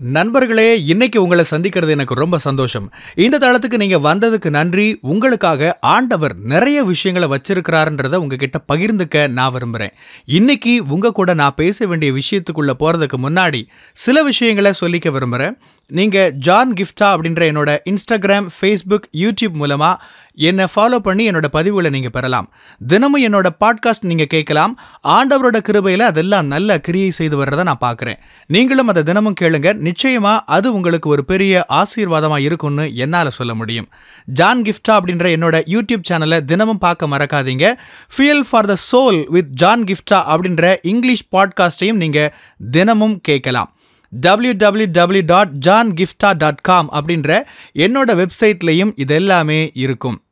நண்பர்களே இன்னைக்கு உங்களை சந்திக்கிறது எனக்கு ரொம்ப சந்தோஷம். இந்த தளத்துக்கு நீங்க வந்ததுக்கு நன்றி. உங்களுக்காக ஆண்டவர் நிறைய விஷயங்களை வச்சிருக்கிறாருன்றத உங்ககிட்ட பகிர்ந்துக்க நான் விரும்புறேன். இன்னைக்கு உங்க கூட நான் பேச வேண்டிய விஷயத்துக்குள்ள போறதுக்கு முன்னாடி சில விஷயங்களை சொல்லிக்க விரும்புறேன். நீங்க ஜான் கிஃப்டா அப்படின்ற என்னோட இன்ஸ்டாகிராம் ஃபேஸ்புக் யூடியூப் மூலமா என்னை ஃபாலோ பண்ணி என்னோட பதிவுகளை நீங்க பெறலாம். தினமும் என்னோட பாட்காஸ்ட் நீங்க கேட்கலாம். ஆண்டவரோட கிருபையில அதெல்லாம் நல்ல கிரியை செய்து வர்றதை நான் பார்க்குறேன். நீங்களும் அதை தினமும் கேளுங்க. நிச்சயமா அது உங்களுக்கு ஒரு பெரிய ஆசீர்வாதமாக இருக்கும்னு என்னால் சொல்ல முடியும். ஜான் கிஃப்டா அப்படின்ற என்னோட யூடியூப் சேனலை தினமும் பார்க்க மறக்காதீங்க. Fuel for the soul with John Gifta அப்படின்ற இங்கிலீஷ் பாட்காஸ்டையும் நீங்கள் தினமும் கேட்கலாம். www.johngifta.com dot John Gifta dot com அப்படின்ற என்னோட வெப்சைட்லேயும் இது எல்லாமே இருக்கும்.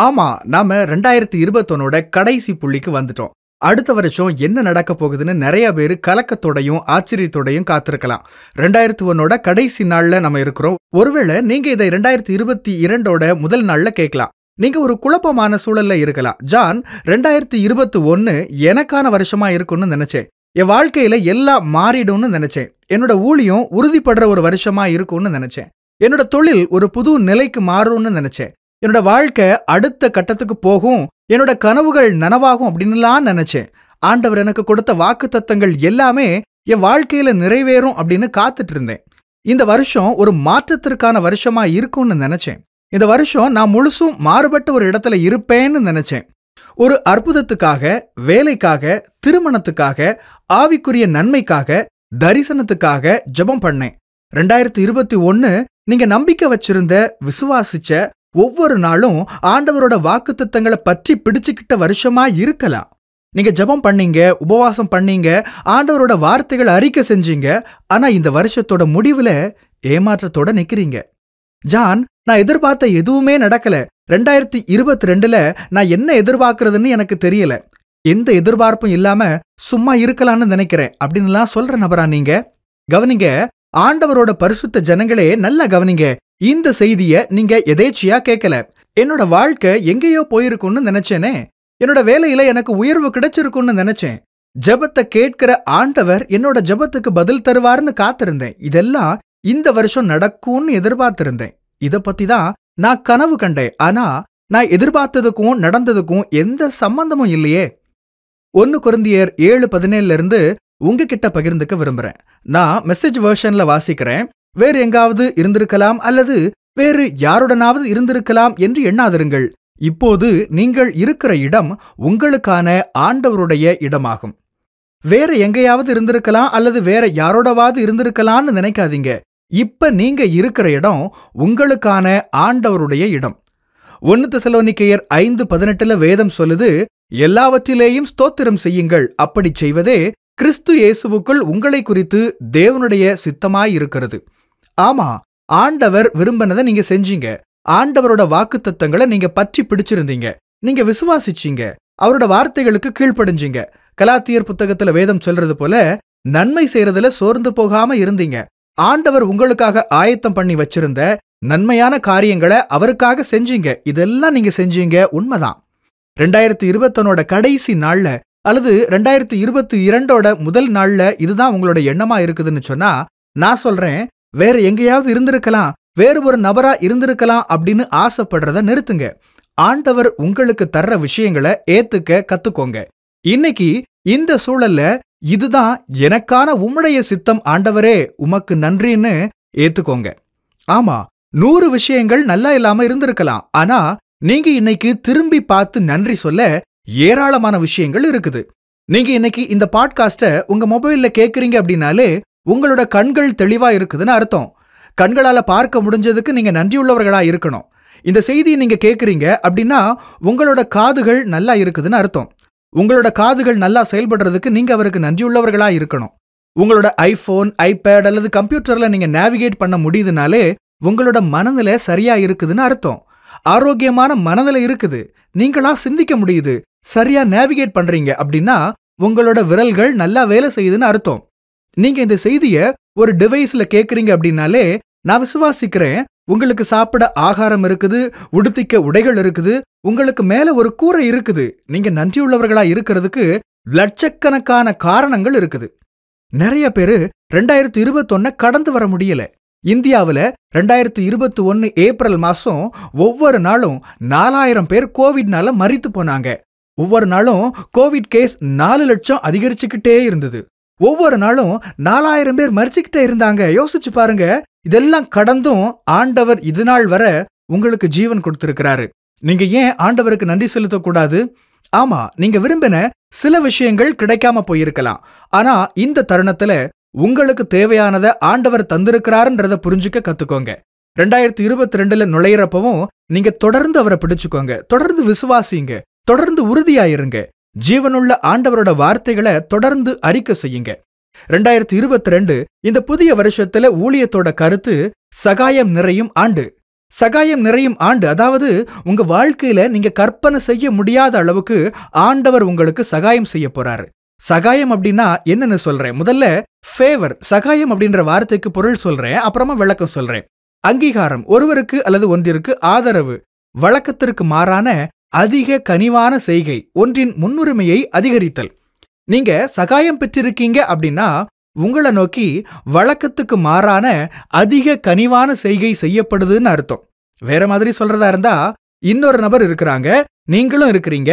ஆமா நாம ரெண்டாயிரத்தி இருபத்தொன்னோட கடைசி புள்ளிக்கு வந்துட்டோம். அடுத்த வருஷம் என்ன நடக்க போகுதுன்னு நிறைய பேர் கலக்கத்தோடையும் ஆச்சரியத்தோடையும் காத்திருக்கலாம். ரெண்டாயிரத்தி ஒன்னோட கடைசி நாள்ல நம்ம இருக்கிறோம். ஒருவேளை நீங்க இதை ரெண்டாயிரத்தி இருபத்தி இரண்டோட முதல் நாள்ல கேட்கலாம். நீங்க ஒரு குழப்பமான சூழல்ல இருக்கலாம். ஜான் ரெண்டாயிரத்தி இருபத்தி ஒன்னு எனக்கான வருஷமா இருக்கும்னு நினைச்சேன். என் வாழ்க்கையில எல்லாம் மாறிடும்னு நினைச்சேன். என்னோட ஊழியம் உறுதிப்படுற ஒரு வருஷமா இருக்கும்னு நினைச்சேன். என்னோட தொழில் ஒரு புது நிலைக்கு மாறும்னு நினைச்சேன். என்னோட வாழ்க்கை அடுத்த கட்டத்துக்கு போகும் என்னோட கனவுகள் நனவாகும் அப்படின்னுலாம் நினைச்சேன். ஆண்டவர் எனக்கு கொடுத்த வாக்கு தத்தங்கள் எல்லாமே என் வாழ்க்கையில நிறைவேறும் அப்படின்னு காத்துட்டு இருந்தேன். இந்த வருஷம் ஒரு மாற்றத்திற்கான வருஷமா இருக்கும்னு நினைச்சேன். இந்த வருஷம் நான் முழுசும் மாறுபட்ட ஒரு இடத்துல இருப்பேன்னு நினைச்சேன். ஒரு அற்புதத்துக்காக வேலைக்காக திருமணத்துக்காக ஆவிக்குரிய நன்மைக்காக தரிசனத்துக்காக ஜெபம் பண்ணேன். ரெண்டாயிரத்தி இருபத்தி ஒன்னு நீங்க நம்பிக்கை வச்சிருந்த விசுவாசிச்ச ஒவ்வொரு நாளும் ஆண்டவரோட வாக்குத்தத்தங்களை பற்றி பிடிச்சுக்கிட்ட வருஷமா இருக்கலாம். நீங்க ஜெபம் பண்ணீங்க உபவாசம் பண்ணீங்க ஆண்டவரோட வார்த்தைகளை அறிக்கை செஞ்சீங்க ஆனா இந்த வருஷத்தோட முடிவுல ஏமாற்றத்தோட நிக்கிறீங்க. ஜான் நான் எதிர்பார்த்த எதுவுமே நடக்கல. ரெண்டாயிரத்தி இருபத்தி ரெண்டுல நான் என்ன எதிர்பார்க்கறதுன்னு எனக்கு தெரியல. எந்த எதிர்பார்ப்பும் இல்லாம சும்மா இருக்கலாம்னு நினைக்கிறேன். அப்படின்னுலாம் சொல்ற நபரா நீங்க? கவனிங்க ஆண்டவரோட பரிசுத்த ஜனங்களே நல்லா கவனிங்க. இந்த செய்திய நீங்க எதேச்சியா கேட்கல என்னோட வாழ்க்கை எங்கேயோ போயிருக்கும்னு நினைச்சேனே. என்னோட வேலையில எனக்கு உயர்வு கிடைச்சிருக்கும்னு நினைச்சேன். ஜபத்தை கேட்கிற ஆண்டவர் என்னோட ஜெபத்துக்கு பதில் தருவார்னு காத்திருந்தேன். இதெல்லாம் இந்த வருஷம் நடக்கும்னு எதிர்பார்த்திருந்தேன். இத பத்தி தான் நான் கனவு கண்டேன். ஆனா நான் எதிர்பார்த்ததுக்கும் நடந்ததுக்கும் எந்த சம்பந்தமும் இல்லையே. ஒன்னு குருந்தியர் ஏழு பதினேழுல இருந்து உங்ககிட்ட பகிர்ந்துக்க விரும்புறேன். நான் மெசேஜ் வேர்ஷன்ல வாசிக்கிறேன். வேறு எங்காவது இருந்திருக்கலாம் அல்லது வேறு யாருடனாவது இருந்திருக்கலாம் என்று எண்ணாதிருங்கள். இப்போது நீங்கள் இருக்கிற இடம் உங்களுக்கான ஆண்டவருடைய இடமாகும். வேற எங்கேயாவது இருந்திருக்கலாம் அல்லது வேற யாரோடவாவது இருந்திருக்கலாம்னு நினைக்காதீங்க. இப்ப நீங்க இருக்கிற இடம் உங்களுக்கான ஆண்டவருடைய இடம். ஒன்னு தசலோனிக்கையர் ஐந்து பதினெட்டுல வேதம் சொல்லுது எல்லாவற்றிலேயும் ஸ்தோத்திரம் செய்யுங்கள். அப்படி செய்வதே கிறிஸ்து இயேசுவுக்குள் உங்களை குறித்து தேவனுடைய சித்தமாயிருக்கிறது. ஆமா ஆண்டவர் விரும்பினதை நீங்க செஞ்சீங்க. ஆண்டவரோட வாக்குத்தத்தங்களை நீங்க பற்றி பிடிச்சிருந்தீங்க. நீங்க விசுவாசிச்சீங்க. அவரோட வார்த்தைகளுக்கு கீழ்ப்படிஞ்சீங்க. கலாத்தியர் புத்தகத்துல வேதம் சொல்றது போல நன்மை செய்யறதுல சோர்ந்து போகாம இருந்தீங்க. ஆண்டவர் உங்களுக்காக ஆயத்தம் பண்ணி வச்சிருந்த நன்மையான காரியங்களை அவருக்காக செஞ்சீங்க. இதெல்லாம் நீங்க செஞ்சீங்க. உண்மைதான். ரெண்டாயிரத்தி இருபத்தொன்னோட கடைசி நாள்ல அல்லது ரெண்டாயிரத்தி இருபத்தி இரண்டோட முதல் நாள்ல இதுதான் உங்களோட எண்ணமா இருக்குதுன்னு சொன்னா நான் சொல்றேன் வேற எங்கேயாவது இருந்திருக்கலாம் வேறு ஒரு நபரா இருந்திருக்கலாம் அப்படின்னு ஆசைப்படுறத நிறுத்துங்க. ஆண்டவர் உங்களுக்கு தர்ற விஷயங்களை ஏத்துக்க கத்துக்கோங்க. இன்னைக்கு இந்த சூழல்ல இதுதான் எனக்கான உம்முடைய சித்தம் ஆண்டவரே உமக்கு நன்றின்னு ஏத்துக்கோங்க. ஆமா நூறு விஷயங்கள் நல்லா இல்லாம இருந்திருக்கலாம் ஆனா நீங்க இன்னைக்கு திரும்பி பார்த்து நன்றி சொல்ல ஏராளமான விஷயங்கள் இருக்குது. நீங்க இன்னைக்கு இந்த பாட்காஸ்ட உங்க மொபைல்ல கேக்குறீங்க அப்படின்னாலே உங்களோட கண்கள் தெளிவா இருக்குதுன்னு அர்த்தம். கண்களால பார்க்க முடிஞ்சதுக்கு நீங்க நன்றியுள்ளவர்களா இருக்கணும். இந்த செய்தியை நீங்க கேக்குறீங்க அப்படின்னா உங்களோட காதுகள் நல்லா இருக்குதுன்னு அர்த்தம். உங்களோட காதுகள் நல்லா செயல்படுறதுக்கு நீங்க அவருக்கு நன்றியுள்ளவர்களா இருக்கணும். உங்களோட ஐபோன் ஐபேட் அல்லது கம்ப்யூட்டர்ல நீங்க நேவிகேட் பண்ண முடியுதுனாலே உங்களோட மனநிலை சரியா இருக்குதுன்னு அர்த்தம். ஆரோக்கியமான மனதில் இருக்குது. நீங்களா சிந்திக்க முடியுது. சரியா நேவிகேட் பண்றீங்க அப்படின்னா உங்களோட விரல்கள் நல்லா வேலை செய்யுதுன்னு அர்த்தம். நீங்க இந்த செய்திய ஒரு டிவைஸ்ல கேக்குறீங்க அப்படின்னாலே நான் விசுவாசிக்கிறேன் உங்களுக்கு சாப்பிட ஆகாரம் இருக்குது உடுத்திக்க உடைகள் இருக்குது உங்களுக்கு மேல ஒரு கூரை இருக்குது. நீங்க நன்றியுள்ளவர்களா இருக்கிறதுக்கு லட்சக்கணக்கான காரணங்கள் இருக்குது. நிறைய பேரு ரெண்டாயிரத்து இருபத்தொன்ன கடந்து வர முடியல. இந்தியாவுல ரெண்டாயிரத்து இருபத்தி ஒன்னு ஏப்ரல் மாசம் ஒவ்வொரு நாளும் நாலாயிரம் பேர் கோவிட்னால மறித்து போனாங்க. ஒவ்வொரு நாளும் கோவிட் கேஸ் நாலு லட்சம் அதிகரிச்சுக்கிட்டே இருந்தது. ஒவ்வொரு நாளும் நாலாயிரம் பேர் மறிச்சுக்கிட்டே இருந்தாங்க. யோசிச்சு பாருங்க இதெல்லாம் கடந்தும் ஆண்டவர் இது நாள் வர உங்களுக்கு ஜீவன் கொடுத்திருக்கிறாரு. நீங்க ஏன் ஆண்டவருக்கு நன்றி செலுத்தக்கூடாது? ஆமா நீங்க விரும்பின சில விஷயங்கள் கிடைக்காம போயிருக்கலாம். ஆனா இந்த தருணத்துல உங்களுக்கு தேவையானதை ஆண்டவர் தந்திருக்கிறாருன்றத புரிஞ்சுக்க கத்துக்கோங்க. ரெண்டாயிரத்தி இருபத்தி ரெண்டுல நுழையிறப்பவும் நீங்க தொடர்ந்து அவரை பிடிச்சுக்கோங்க. தொடர்ந்து விசுவாசிங்க. தொடர்ந்து உறுதியாயிருங்க. ஜீவனுள்ள ஆண்டவரோட வார்த்தைகளை தொடர்ந்து அறிக்கை செய்யுங்க. ரெண்டாயிரத்தி இருபத்தி ரெண்டு இந்த புதிய வருஷத்துல ஊழியத்தோட கருத்து சகாயம் நிறையும் ஆண்டு. சகாயம் நிறையும் ஆண்டு. அதாவது உங்க வாழ்க்கையில நீங்க கற்பனை செய்ய முடியாத அளவுக்கு ஆண்டவர் உங்களுக்கு சகாயம் செய்ய போறாரு. சகாயம் அப்படின்னா என்னன்னு சொல்றேன். முதல்ல ஃபேவர் சகாயம் அப்படின்ற வார்த்தைக்கு பொருள் சொல்றேன் அப்புறமா விளக்கம் சொல்றேன். அங்கீகாரம் ஒருவருக்கு அல்லது ஒன்றிற்கு ஆதரவு வழக்கத்திற்கு மாறான அதிக கனிவான செய்கை ஒன்றின் முன்னுரிமையை அதிகரித்தல். நீங்க சகாயம் பெற்றிருக்கீங்க அப்படின்னா உங்களை நோக்கி வழக்கத்துக்கு மாறான அதிக கனிவான செய்கை செய்யப்படுதுன்னு அர்த்தம். வேற மாதிரி சொல்றதா இருந்தா இன்னொரு நபர் இருக்கிறாங்க நீங்களும் இருக்கிறீங்க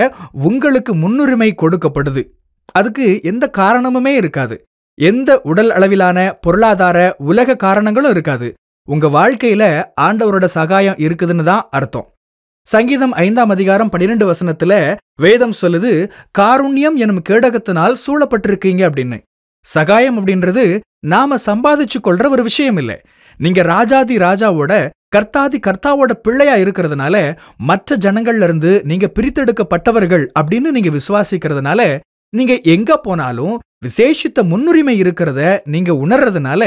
உங்களுக்கு முன்னுரிமை கொடுக்கப்படுது. அதுக்கு எந்த காரணமுமே இருக்காது. எந்த உடல் அளவிலான பொருளாதார உலக காரணங்களும் இருக்காது. உங்க வாழ்க்கையில ஆண்டவரோட சகாயம் இருக்குதுன்னு தான் அர்த்தம். சங்கீதம் ஐந்தாம் அதிகாரம் பன்னிரெண்டு வசனத்துல வேதம் சொல்லுது காருண்யம் எனும் கேடகத்தினால் சூழப்பட்டிருக்கீங்க அப்படின்னு. சகாயம் அப்படின்றது நாம சம்பாதிச்சு கொள்ற ஒரு விஷயம் இல்லை. நீங்க ராஜாதி ராஜாவோட கர்த்தாதி கர்த்தாவோட பிள்ளையா இருக்கிறதுனால மற்ற ஜனங்கள்ல இருந்து நீங்க பிரித்தெடுக்கப்பட்டவர்கள் அப்படின்னு நீங்க விசுவாசிக்கிறதுனால நீங்க எங்க போனாலும் விசேஷித்த முன்னுரிமை இருக்கிறத நீங்க உணர்றதுனால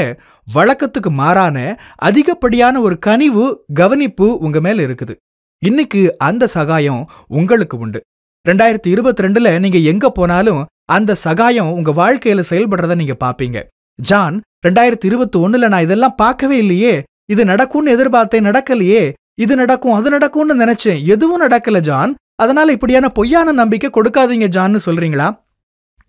வழக்கத்துக்கு மாறான அதிகப்படியான ஒரு கனிவு கவனிப்பு உங்க மேல இருக்குது. இன்னைக்கு அந்த சகாயம் உங்களுக்கு உண்டு. ரெண்டாயிரத்தி இருபத்தி ரெண்டுல நீங்க எங்க போனாலும் அந்த சகாயம் உங்க வாழ்க்கையில செயல்படுறத நீங்க பாப்பீங்க. ஜான் ரெண்டாயிரத்தி இருபத்தி ஒண்ணுல நான் இதெல்லாம் பார்க்கவே இல்லையே. இது நடக்கும்னு எதிர்பார்த்தேன் நடக்கலையே. இது நடக்கும் அது நடக்கும்னு நினைச்சேன். எதுவும் நடக்கல ஜான். அதனால இப்படியான பொய்யான நம்பிக்கை கொடுக்காதீங்க ஜான்னு சொல்றீங்களா?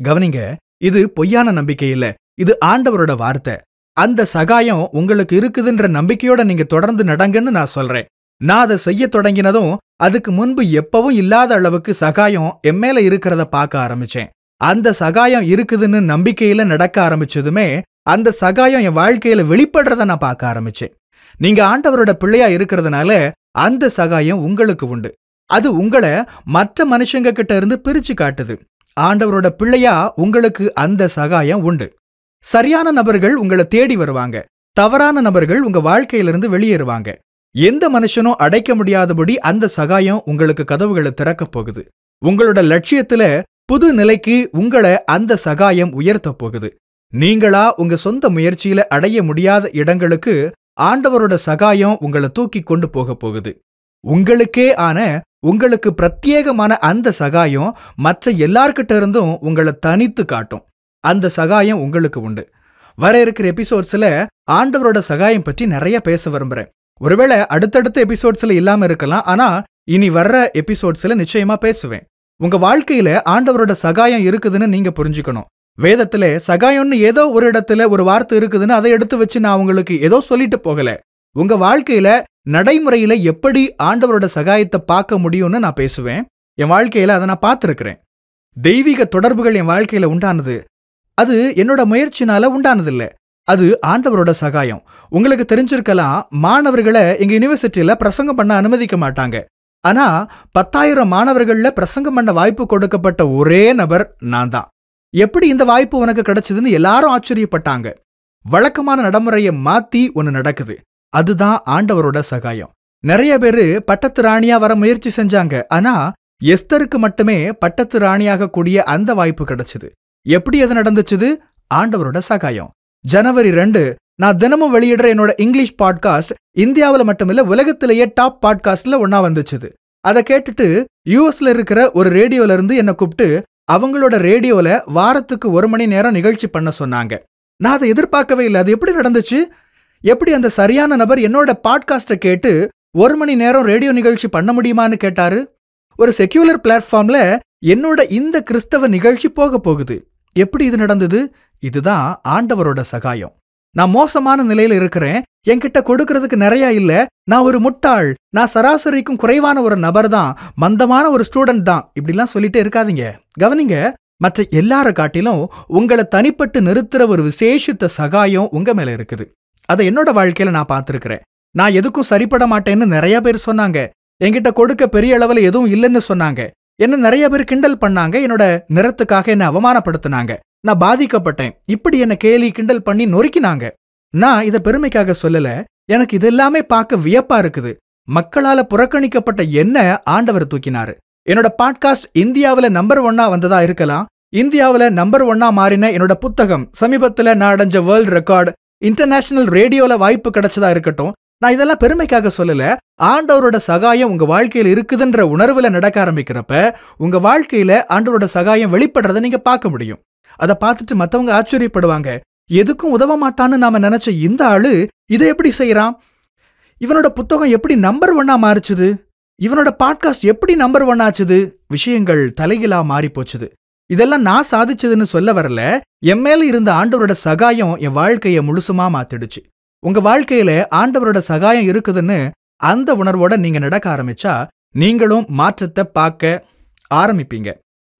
கவனிங்க இது பொய்யான நம்பிக்கை இல்ல. இது ஆண்டவரோட வார்த்தை. அந்த சகாயம் உங்களுக்கு இருக்குதுன்ற நம்பிக்கையோட நீங்க தொடர்ந்து நடங்கன்னு நான் சொல்றேன். நான் அதை செய்ய தொடங்கினதும் அதுக்கு முன்பு எப்பவும் இல்லாத அளவுக்கு சகாயம் என் மேல இருக்கிறத பார்க்க ஆரம்பிச்சேன். அந்த சகாயம் இருக்குதுன்னு நம்பிக்கையில நடக்க ஆரம்பிச்சதுமே அந்த சகாயம் என் வாழ்க்கையில வெளிப்படுறத நான் பார்க்க ஆரம்பிச்சேன். நீங்க ஆண்டவரோட பிள்ளையா இருக்கிறதுனால அந்த சகாயம் உங்களுக்கு உண்டு. அது உங்களை மற்ற மனுஷங்க கிட்ட இருந்து பிரிச்சு காட்டுது. ஆண்டவரோட பிள்ளையா உங்களுக்கு அந்த சகாயம் உண்டு. சரியான நபர்கள் உங்களை தேடி வருவாங்க. தவறான நபர்கள் உங்க வாழ்க்கையிலிருந்து வெளியேறுவாங்க. எந்த மனுஷனும் அடைக்க முடியாதபடி அந்த சகாயம் உங்களுக்கு கதவுகளை திறக்கப் போகுது. உங்களோட லட்சியத்துல புது நிலைக்கு உங்களை அந்த சகாயம் உயர்த்த போகுது. நீங்களா உங்க சொந்த முயற்சியில அடைய முடியாத இடங்களுக்கு ஆண்டவரோட சகாயம் உங்களை தூக்கி கொண்டு போக போகுது. உங்களுக்கே ஆன உங்களுக்கு பிரத்யேகமான அந்த சகாயம் மற்ற எல்லார்கிட்ட இருந்தும் உங்களை தனித்து காட்டும். அந்த சகாயம் உங்களுக்கு உண்டு. வர இருக்கிற எபிசோட்ஸ்ல ஆண்டவரோட சகாயம் பற்றி நிறைய பேச விரும்புறேன். ஒருவேளை அடுத்தடுத்த எபிசோட்ஸ்ல இல்லாம இருக்கலாம் ஆனா இனி வர்ற எபிசோட்ஸ்ல நிச்சயமா பேசுவேன். உங்க வாழ்க்கையில ஆண்டவரோட சகாயம் இருக்குதுன்னு நீங்க புரிஞ்சுக்கணும். வேதத்துல சகாயம்னு ஏதோ ஒரு இடத்துல ஒரு வார்த்தை இருக்குதுன்னு அதை எடுத்து வச்சு நான் உங்களுக்கு ஏதோ சொல்லிட்டு போகல. உங்க வாழ்க்கையில நடைமுறையில எப்படி ஆண்டவரோட சகாயத்தை பார்க்க முடியும்னு நான் பேசுவேன். என் வாழ்க்கையில அதை நான் பார்த்துருக்கிறேன். தெய்வீக தொடர்புகள் என் வாழ்க்கையில உண்டானது. அது என்னோட முயற்சினால உண்டானதில்ல. அது ஆண்டவரோட சகாயம். உங்களுக்கு தெரிஞ்சிருக்கலாம் மாணவர்களை எங்க யூனிவர்சிட்டியில் பிரசங்கம் பண்ண அனுமதிக்க மாட்டாங்க. ஆனா பத்தாயிரம் மாணவர்கள்ல பிரசங்கம் பண்ண வாய்ப்பு கொடுக்கப்பட்ட ஒரே நபர் நான் தான். எப்படி இந்த வாய்ப்பு உனக்கு கிடைச்சதுன்னு எல்லாரும் ஆச்சரியப்பட்டாங்க. வழக்கமான நடைமுறையை மாத்தி ஒன்னு நடக்குது. அதுதான் ஆண்டவரோட சகாயம். நிறைய பேரு பட்டத்து ராணியா வர முயற்சி செஞ்சாங்க. ஆனா எஸ்தருக்கு மட்டுமே பட்டத்து ராணியாக கூடிய அந்த வாய்ப்பு கிடைச்சது. எப்படி அது நடந்துச்சுது? ஆண்டவரோட சகாயம். ஜனவரி ரெண்டு நான் தினமும் வெளியிடுற என்னோட இங்கிலீஷ் பாட்காஸ்ட் இந்தியாவுல மட்டுமில்ல உலகத்திலேயே டாப் பாட்காஸ்ட்ல ஒன்னா வந்துச்சுது. அதை கேட்டுட்டு யூஎஸ்ல இருக்கிற ஒரு ரேடியோல இருந்து என்னை கூப்பிட்டு அவங்களோட ரேடியோல வாரத்துக்கு ஒரு மணி நேரம் நிகழ்ச்சி பண்ண சொன்னாங்க. நான் அதை எதிர்பார்க்கவே இல்லை. அது எப்படி நடந்துச்சு? எப்படி அந்த சரியான நபர் என்னோட பாட்காஸ்ட்டை கேட்டு ஒரு மணி நேரம் ரேடியோ நிகழ்ச்சி பண்ண முடியுமான்னு கேட்டாரு? ஒரு செக்யூலர் பிளாட்ஃபார்ம்ல என்னோட இந்த கிறிஸ்தவ நிகழ்ச்சி போக போகுது. எப்படி இது நடந்தது? இதுதான் ஆண்டவரோட சகாயம். நான் மோசமான நிலையில இருக்கிறேன். என்கிட்ட கொடுக்கறதுக்கு நிறைய இல்ல. நான் ஒரு முட்டாள். நான் சராசரிக்கும் குறைவான ஒரு நபர் தான். மந்தமான ஒரு ஸ்டூடெண்ட் தான். இப்படிலாம் சொல்லிட்டே இருக்காதீங்க. கவனிங்க மற்ற எல்லார காட்டிலும் உங்களை தனிப்பட்டு நிறுத்துற ஒரு விசேஷித்த சகாயம் உங்க மேல இருக்குது. அதை என்னோட வாழ்க்கையில நான் பார்த்திருக்கிறேன். நான் எதுக்கும் சரிப்பட மாட்டேன்னு நிறைய பேர் சொன்னாங்க. என்கிட்ட கொடுக்க பெரிய அளவுல எதுவும் இல்லைன்னு சொன்னாங்க. என்ன நிறைய பேர் கிண்டல் பண்ணாங்க. என்னோட நிறத்துக்காக என்ன அவமானப்படுத்தினாங்க. நான் பாதிக்கப்பட்டேன். இப்படி என்ன கேலி கிண்டல் பண்ணி நொறுக்கினாங்க. நான் இத பெருமைக்காக சொல்லல. எனக்கு இது எல்லாமே பார்க்க வியப்பா இருக்குது. மக்களால புறக்கணிக்கப்பட்ட என்ன ஆண்டவர் தூக்கினாரு. என்னோட பாட்காஸ்ட் இந்தியாவுல நம்பர் ஒன்னா வந்ததா இருக்கலாம். இந்தியாவுல நம்பர் ஒன்னா மாறின என்னோட புத்தகம் சமீபத்துல நான் அடைஞ்ச வேர்ல்ட் ரெக்கார்டு இன்டர்நேஷனல் ரேடியோல வாய்ப்பு கிடைச்சதா இருக்கட்டும். நான் இதெல்லாம் பெருமைக்காக சொல்லல. ஆண்டவரோட சகாயம் உங்க வாழ்க்கையில இருக்குதுன்ற உணர்வுல நடக்க ஆரம்பிக்கிறப்ப உங்க வாழ்க்கையில ஆண்டவரோட சகாயம் வெளிப்படுறதை நீங்க பார்க்க முடியும். அதை பார்த்துட்டு மத்தவங்க ஆச்சரியப்படுவாங்க. எதுக்கும் உதவ மாட்டான்னு நாம நினைச்ச இந்த ஆளு இதை எப்படி செய்யறான் இவனோட புத்தகம் எப்படி நம்பர் ஒன்னா மாறிச்சுது? இவனோட பாட்காஸ்ட் எப்படி நம்பர் ஒன் ஆச்சுது விஷயங்கள் தலைகிலா மாறி போச்சுது இதெல்லாம் நான் சாதிச்சதுன்னு சொல்ல வரல. என் மேல இருந்த ஆண்டவரோட சகாயம் என் வாழ்க்கைய முழுசுமா மாத்திடுச்சு. உங்க வாழ்க்கையில ஆண்டவரோட சகாயம் இருக்குதுன்னு அந்த உணர்வோட நீங்க நடக்க ஆரம்பிச்சா நீங்களும் மாற்றத்தை பார்க்க ஆரம்பிப்பீங்க.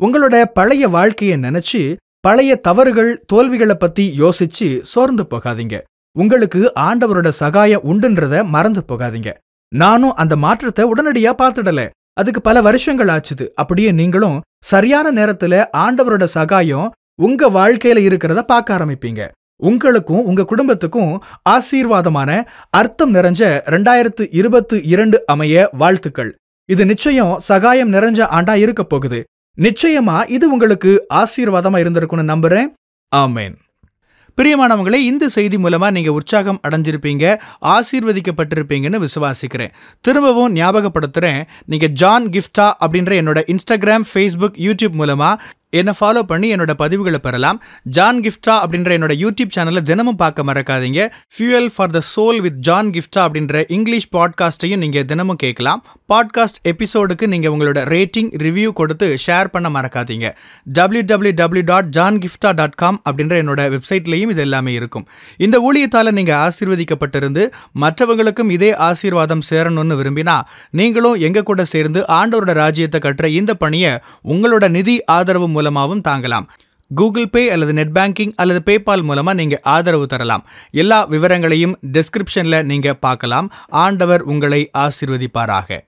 உங்களோட பழைய வாழ்க்கையை நினைச்சு பழைய தவறுகள் தோல்விகளை பத்தி யோசிச்சு சோர்ந்து போகாதீங்க. உங்களுக்கு ஆண்டவரோட சகாயம் உண்டுன்றத மறந்து போகாதீங்க. நானும் அந்த மாற்றத்தை உடனடியா பார்த்துடல. அதுக்கு பல வருஷங்கள் ஆச்சுது. அப்படியே நீங்களும் சரியான நேரத்துல ஆண்டவரோட சகாயம் உங்க வாழ்க்கையில இருக்கிறத பார்க்க ஆரம்பிப்பீங்க. உங்களுக்கும் உங்க குடும்பத்துக்கும் ஆசீர்வாதமான அர்த்தம் நிறைஞ்ச ரெண்டாயிரத்து இருபத்து இரண்டு அமைய வாழ்த்துக்கள். இது நிச்சயம் சகாயம் நிறைஞ்ச ஆண்டா இருக்க போகுது நிச்சயமா இது உங்களுக்கு ஆசீர்வாதமா இருந்திருக்கும்னு நம்புறேன். ஆமேன். பிரியமானவங்களே இந்த செய்தி மூலமாக நீங்கள் உற்சாகம் அடைஞ்சிருப்பீங்க ஆசீர்வதிக்கப்பட்டிருப்பீங்கன்னு விசுவாசிக்கிறேன். திரும்பவும் ஞாபகப்படுத்துகிறேன் நீங்கள் ஜான் கிஃப்டா அப்படின்ற என்னோட இன்ஸ்டாகிராம் ஃபேஸ்புக் யூடியூப் மூலமாக என்னை ஃபாலோ பண்ணி என்னோட பதிவுகளை பெறலாம். ஜான் கிஃப்டா அப்படின்ற என்னோட யூடியூப் சேனலை தினமும் பார்க்க மறக்காதீங்க. Fuel for the soul with John Gifta அப்படின்ற இங்கிலீஷ் பாட்காஸ்ட்டையும் நீங்கள் தினமும் கேட்கலாம். பாட்காஸ்ட் எபிசோடுக்கு நீங்கள் உங்களோட ரேட்டிங் ரிவ்யூ கொடுத்து ஷேர் பண்ண மறக்காதீங்க. W W W dot John Gifta dot com அப்படின்ற என்னோட வெப்சைட்லையும் இது எல்லாமே இருக்கும். இந்த ஊழியத்தால் நீங்கள் ஆசீர்வதிக்கப்பட்டிருந்து மற்றவங்களுக்கும் இதே ஆசீர்வாதம் சேரணும்னு விரும்பினா நீங்களும் எங்கள் கூட சேர்ந்து ஆண்டவரோட ராஜ்யத்தை கட்டுற இந்த பணியை உங்களோட நிதி ஆதரவு மூலமாகவும் தாங்கலாம். கூகுள் பே அல்லது நெட் பேங்கிங் அல்லது பேபால் மூலமா நீங்க ஆதரவு தரலாம். எல்லா விவரங்களையும் டிஸ்கிரிப்ஷனில் நீங்க பார்க்கலாம். ஆண்டவர் உங்களை ஆசீர்வதிப்பாராக.